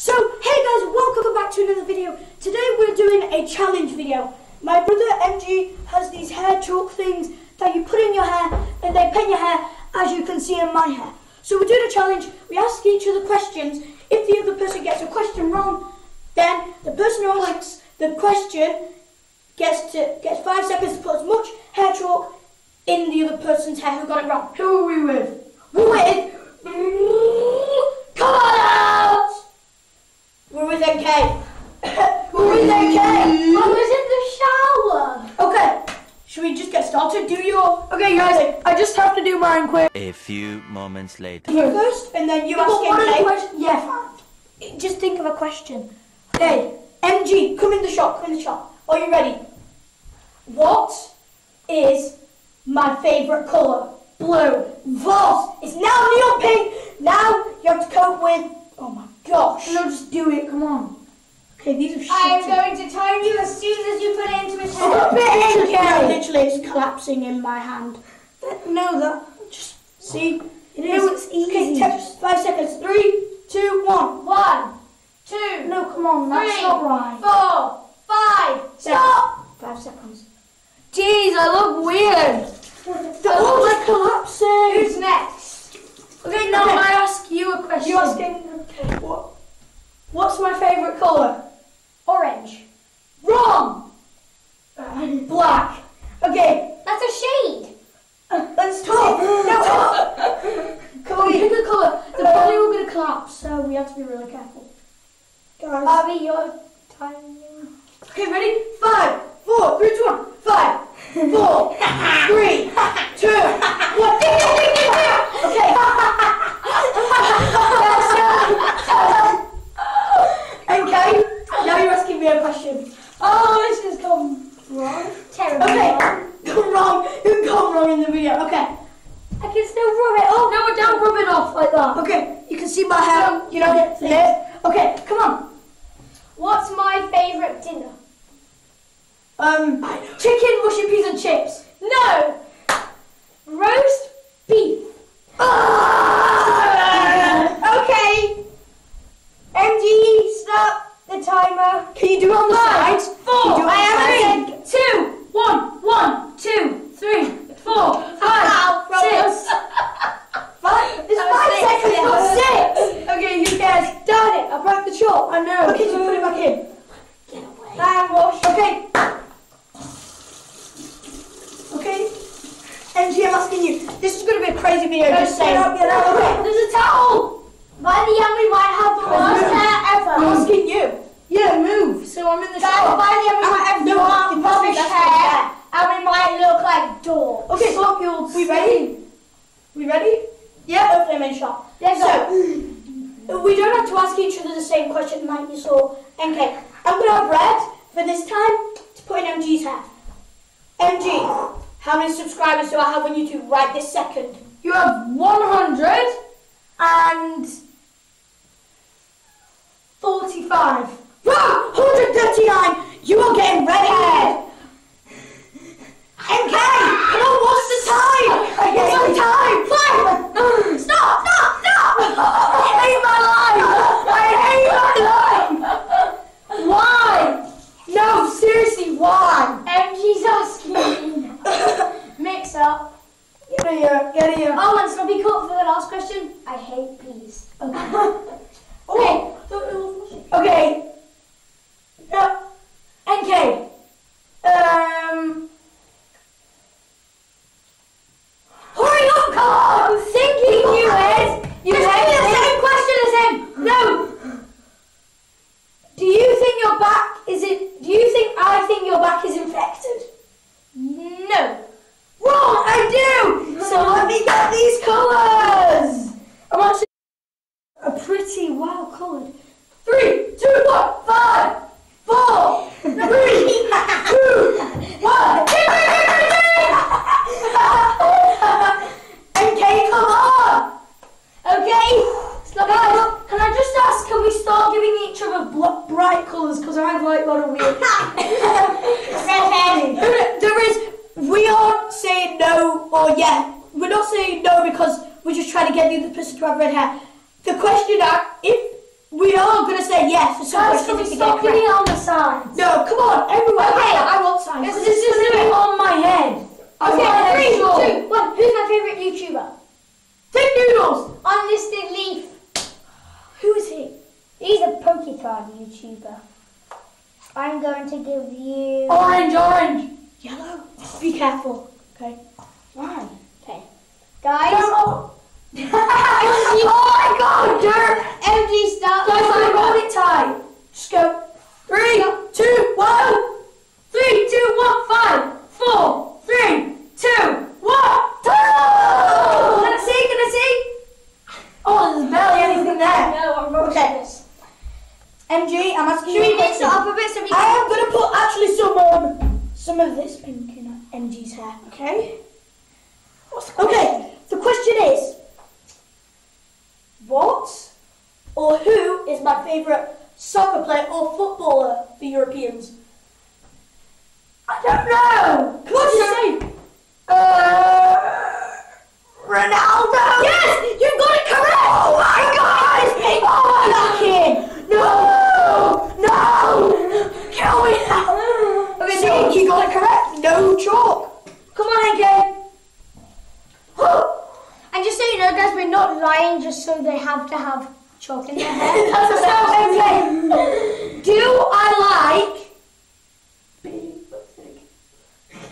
So, hey guys, welcome back to another video. Today we're doing a challenge video. My brother MG has these hair chalk things that you put in your hair and they paint your hair as you can see in my hair. So we're doing a challenge. We ask each other questions. If the other person gets a question wrong, then the person who asks the question gets to gets five seconds to put as much hair chalk in the other person's hair who got it wrong. Who are we with? We're with Come on out! We're with NK. We're with NK. I was in the shower. Okay, should we just get started? Do your Okay, guys, I just have to do mine quick. A few moments later. you first, and then you But what are the ask questions? NK. Yeah. Just think of a question. Hey, MG, come in the shop. Come in the shop. Are you ready? What is my favourite colour? Blue. Voss. It's now neon pink. Now you have to cope with. Oh my gosh. No, just do it. Come on. Okay, these are shit. I'm going to time you as soon as you put it into his Oh, head. literally, literally, it's collapsing in my hand. No, that just see. It is. No, it's Okay, easy. ten, five seconds. Three, two, one. One, two, No, come on. That's three, not right. four, five. Stop! Five seconds. Jeez, I look weird. They're all like collapsing. Who's next? Okay, now Okay. I ask you a question. You asking? Okay, what? What's my favourite colour? Orange. Wrong. Uh, black. Okay, That's a shade. uh, let's talk. No, Come on, pick a colour. They're probably all gonna collapse, so we have to be really careful. guys. Bobby, your time. Okay, ready? Five, four, three, two, one. Five, four, three, two, one. Ding, ding, ding, ding, ding. Okay. okay. Now you're asking me a question. Oh, this has gone wrong. Terrible. Okay. Gone wrong. You've gone wrong in the video. Okay. I can still rub it off. No, but don't rub it off like that. Okay. You can see my hair. You know Yeah. this. Okay. Come on. What's my favourite dinner? Um. Chicken, mushy peas, and chips. No! Roast beef. Ah! Okay. MG, stop the timer. Can you do it on the Five, sides? four, Can you do it on the I sides? have Two, one, one, two, three, four, Ow, five, Rose. six. Five. It's That was five six, seconds, yeah. not six. Okay, you guys. Darn it! I broke the chalk. I know. Okay, so put it back in. Get away. Hand wash. Okay. Okay. MG, I'm asking you. This is going to be a crazy video. Just get saying. up, get up. Okay. There's a towel. By the end, we might have the worst hair I'm ever. asking you. Yeah, move. So I'm in the Guys, shower. by the end, we might have No, the it must be rubbish that's hair. And we might look like dogs. Okay, so you we ready? We ready? Yeah. Hopefully I'm in shot. Let's So, we don't have to ask each other the same question like you saw. Okay, I'm gonna have red for this time to put in MG's hair. MG, how many subscribers do I have on YouTube right this second? You have 100 and 45. Whoa, 139! You are getting red hair! NK, come on, what's the time? What's the time? Five! Stop, stop, stop! I hate my life! I hate my life! Why? No, seriously, why? MG's up. Get here, get here. Oh, and be caught for the last question. I hate peas. Okay. Okay. No. NK. Um. Hurry up, come on! I'm thinking you is. You Just have give me the the same same question as him. No. Do you think your back is it? Do you think I think your back is infected? No. Wrong, I do. So let me get these colours. I'm actually a pretty well coloured. Three, two, one, five, four, three, two, one. okay, come on. Okay. Guys, can I just ask? Can we start giving each other bl- bright colours? Because I have like a lot of weird. Redhead. There- there is. We aren't saying no or yeah. We're not saying no because we're just trying to get the other person to have. The question are if we are going gonna say yes for some Guys, questions can we stop get it on the sides? No, come on, everyone. Okay. I, want signs. This just is it on my head. Okay, Okay, three, sure. Two, one. Who's my favourite YouTuber? Thick noodles. Unlisted Leaf. Who is he? He's a Pokecard YouTuber. I'm going to give you. Orange, orange. Yellow. Be careful. Okay. Why? Okay. Guys. oh. Oh my God, dirt. MG start. Guys, I got it tight. Just go. Three, two, one. Three, two, one, five, four, three, two, one. Turtle! Can I see? Can I see? Oh, there's barely anything there. No, I'm. Okay. MG, I'm asking Should you we mix it up a bit so we I am gonna put actually some um, some of this pink in MG's hair. Okay. What's the okay. The question is, what or who is my favourite soccer player or footballer for Europeans? I don't know. Come on, say. Uh, Ronaldo. Yes, you got it correct. Oh my God, it's pink. Oh, that kid. No, no. Kill me now. Okay, so you got it correct. No chalk. Come on, NK. And just so you know, guys, we're not lying just so they have to have chalk in their hair. That's a sound NK. Do I like big butts?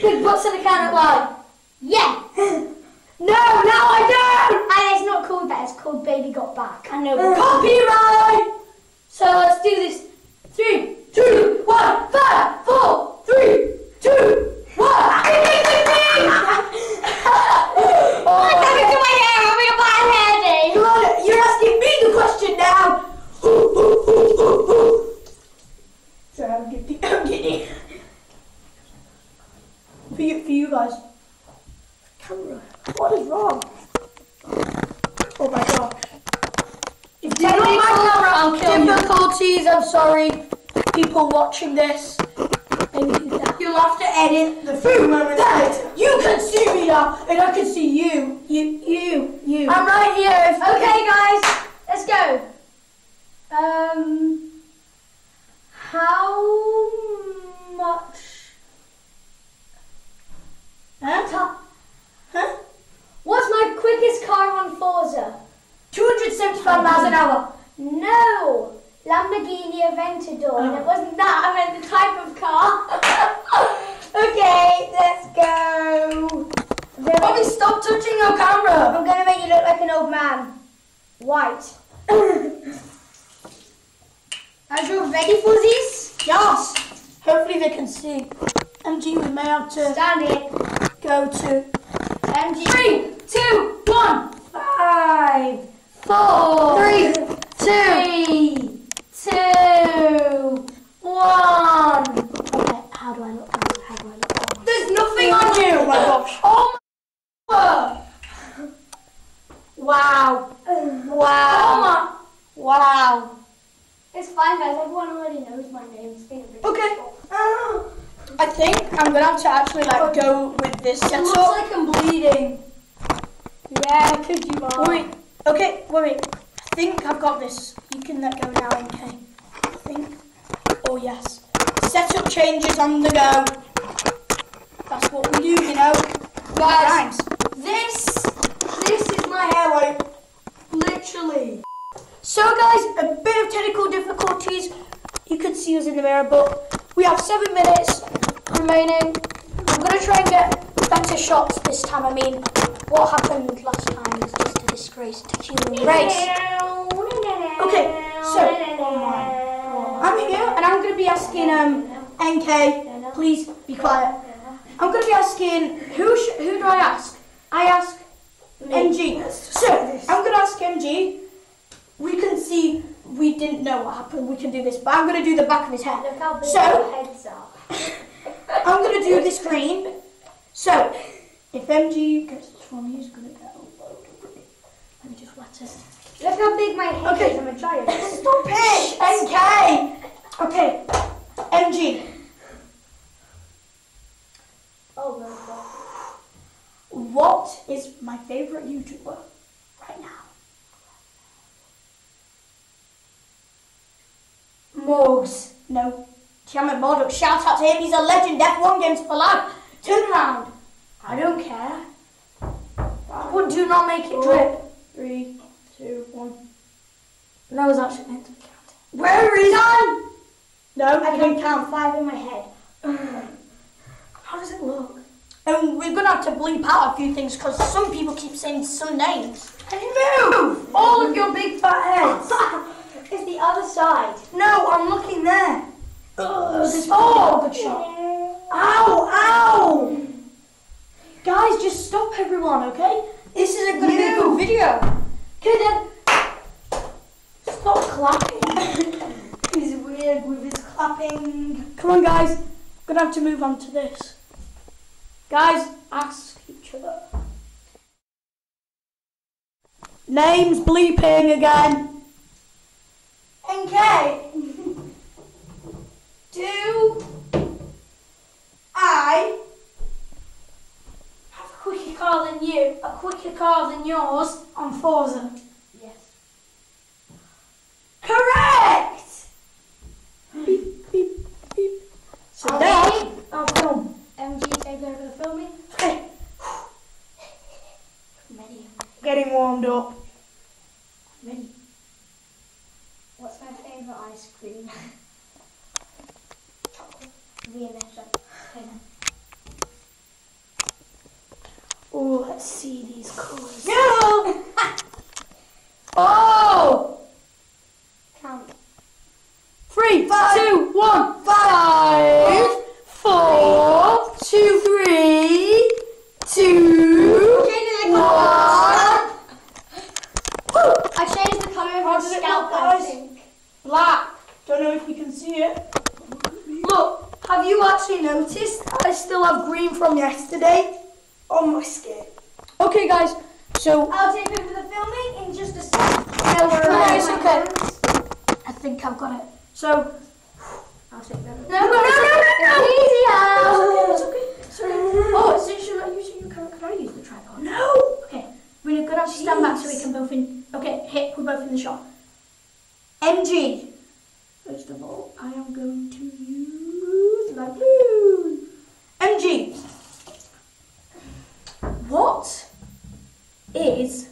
Big butts and I cannot lie. yeah. No, no, I don't. And it's not called that. It's called Baby Got Back. I know. Copyright. So let's do this. Three, two, one, five, four, three, two, one. Oh, happened to my hair? I'm having a bad hair day. on, you're asking me the question now. Sorry, I'm getting, I'm getting. For you, for you guys. Camera. What is wrong? Oh my gosh. My camera difficulties, I'm sorry. People watching this. Do. You'll have to edit the few moments later. You can see me now, and I can see you. You, you, you. I'm right here. Okay, guys, let's go. Um, how much? Huh? What's my quickest car on Forza? 275 miles an hour. No, Lamborghini Aventador. And Oh. it wasn't that. I meant the type of car. Okay, let's go. Bobby, stop touching your camera. I'm gonna make you look like an old man. White. Are you ready for this? Yes. Hopefully they can see. MG, we may have to Stand it. go to MG. three, two, one, five, four, Three, two, two, one. Okay, how do I look? now? How do I look? now? There's nothing on you. Oh my. Oh. Wow. Wow. Oh wow. It's fine, guys. Everyone already knows my name. It's been a Okay. I think I'm gonna have to actually like go with this It setup. looks like I'm bleeding. Yeah, because you are. Wait, okay, wait, wait. I think I've got this. You can let go now, okay? I think. Oh, yes. Setup changes on the go. That's what we do, you know. Guys, this this is my hair like literally. So, guys, a bit of technical difficulties. You can see us in the mirror, but we have seven minutes remaining. I'm gonna try and get better shots this time. I mean, what happened last time is just a disgrace to human race. Okay, so I'm here and I'm going to be asking um NK, please be quiet. I'm going to be asking who sh- who do I ask? I ask MG. So I'm going to ask MG. We can see we didn't know what happened. We can do this, but I'm going to do the back of his head. Look how big So- heads are. I'm going to do this green. So if MG gets this wrong, he's going to get a load of green. Let me just wet it. Look how big my head Okay. is. I'm a giant. Stop it! NK! Okay, MG. Oh my god. What is my favourite YouTuber right now? Morgs. No. Tiametmarduk. Shout out to him. He's a legend. F1 games for life. Turn around. I don't care. What do not make it drip? Three, two, one. No, was actually meant to be counted. Where is on? No, I can count five in my head. How does it look? And we're gonna have to bleep out a few things because some people keep saying some names. Can you move? All of your big fat heads. It's the other side. no, I'm looking there. Stop! Good shot. Ow! Ow! Guys, just stop everyone, okay? This isn't gonna be a good video. Okay then. Stop clapping. He's weird with his clapping. Come on, guys. Gonna have to move on to this. Guys, ask each other. Names bleeping again. Okay. Do I have a quicker car than you? A quicker car than yours on Forza? Yes. Correct. Beep, beep, beep. So now, oh, film. MG take over the filming. Okay, I'm ready. getting warmed up. Ready. What's my favourite ice cream? Chocolate. VMS. Okay. Oh, let's see these colours. No. oh. Count. Three, Five. two, one, five, four, two, three, two, one. I changed the colour of my scalp, I guys? think. Black. Don't know if you can see it. Look, have you actually noticed? I still have green from yesterday on my skin. Okay, guys. So I'll take over the filming in just a second. No, it's okay. I think I've got it. So, I'll take that. no, no, no, no, no. no. Easy. Sorry. Oh, not using your camera, can I use the tripod? no. Okay, we're gonna have to stand back so we can both in. Okay, hit. We're both in the shot. MG. First of all, I am going to use my blue. MG. What is?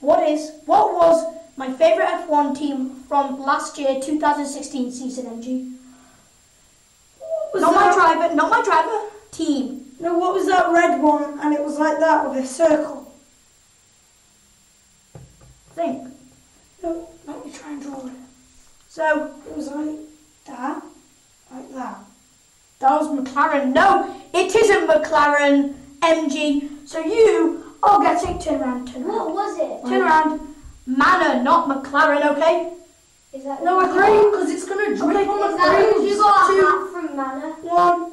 What is? What was my favorite F1 team from last year, 2016 season? MG. Not my driver. Not my driver. Team. No, what was that red one? And it was like that with a circle. Think. No, let me try and draw it. So It was like that, like that. that was McLaren. No, it isn't McLaren. MG. So you are getting turn around. Turn around. What was it? Turn around. Manor, not McLaren. Okay. Is that No, agree, because it's gonna drip Is on my that because you got a Two, hat from Manor? one.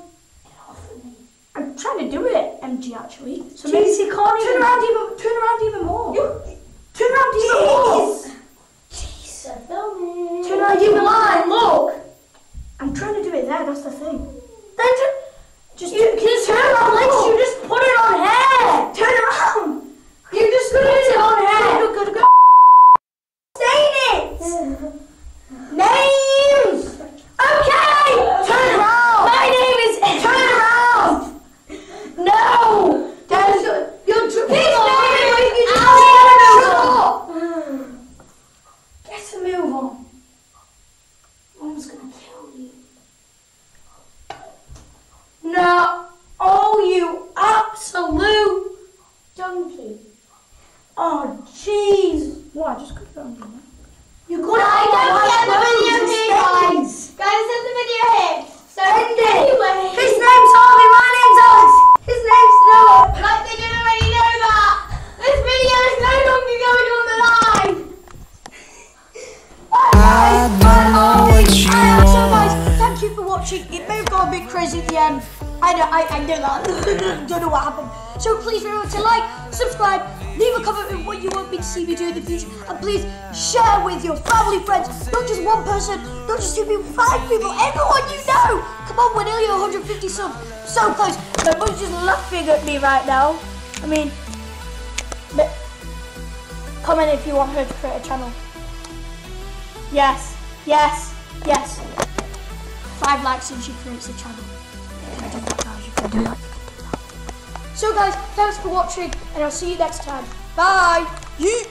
I'm trying to do it, MG. Actually. So Jeez, you can't turn even- around even. Turn around even more. turn around even more. The filming. Turn around even more. Look. I'm trying to do it there. That's the thing. Then ju- just you, you turn around. Lex, you just put it on hair. Turn around. You just put it on hair. Go, go, go. Stain it. That. don't know what happened. So please remember to like, subscribe, leave a comment with what you want me to see me do in the future, and please share with your family, friends. Not just one person, not just two people, five people, everyone you know. Come on, we're nearly 150 subs. So close. My mum's just laughing at me right now. I mean, but comment if you want her to create a channel. Yes, yes, yes. Five likes and she creates a channel. So, guys, thanks for watching, and I'll see you next time. Bye. You.